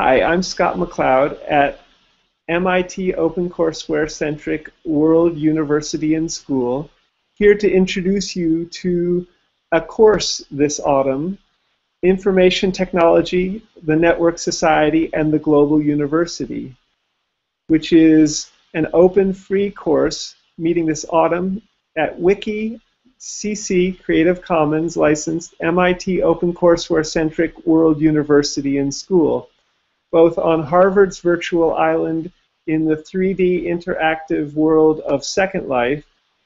Hi, I'm Scott MacLeod at MIT OpenCourseWare Centric World University and School, here to introduce you to a course this autumn, Information Technology, the Network Society, and the Global University, which is an open free course meeting this autumn at Wiki CC Creative Commons licensed MIT OpenCourseWare Centric World University and School, both on Harvard's virtual island in the 3D interactive world of Second Life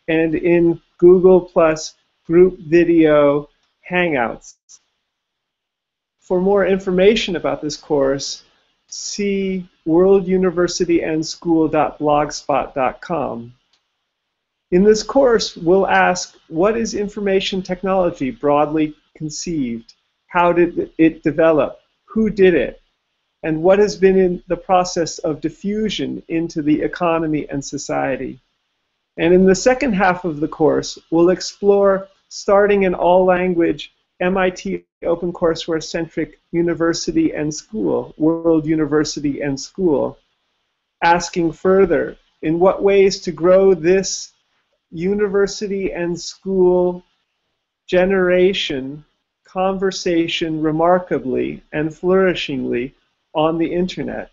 and in Google Plus group video Hangouts. For more information about this course, see worlduniversityandschool.blogspot.com. In this course, we'll ask, what is information technology broadly conceived? How did it develop? Who did it? And what has been in the process of diffusion into the economy and society? And in the second half of the course, we'll explore, starting in all language, MIT OpenCourseWare centric university and school, World University and School, asking further, in what ways to grow this university and school generation conversation remarkably and flourishingly on the internet.